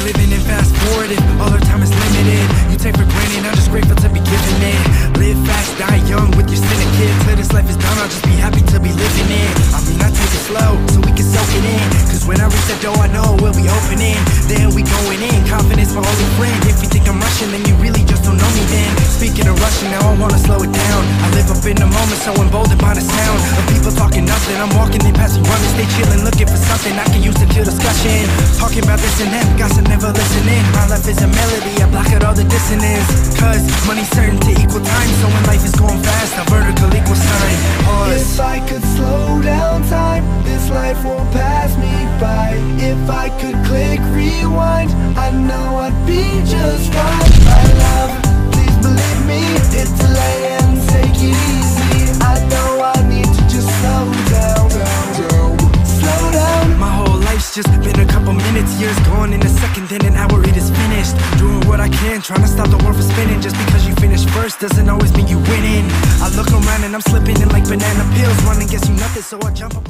fast forward if all our time is limited. You take for granted, I'm just grateful to be given it. Live fast, die young with your cynic kids. Till this life is done, I'll just be happy to be living it. I mean, I take it slow so we can soak it in. Cause when I reach that door, I know we'll be opening. Then we going in, confidence my only friend. If you think I'm rushing, then you really just don't know me then. Speaking of rushing, now I wanna slow it down. I live up in the moment, so emboldened by the sound of people talking nothing. I'm walking, they passing, running, stay chilling, looking for something I can use to kill discussion. Talking about this and that, gossip never listening. My life is a melody, I block out all the dissonance. Cause money's certain to equal time, so when life is going fast, a vertical equal sign. Pause. If I could slow down time, this life won't pass me by. If I could click rewind, I know I'd be just fine. My love, please believe me, it's a lay and take it easy. I know I need to just slow down, down, down. slow down. My whole life's just a couple minutes, years gone in a second, then an hour it is finished. Doing what I can, trying to stop the world from spinning. Just because you finish first doesn't always mean you winning. I look around and I'm slipping in like banana pills, running, guess you nothing, so I jump up.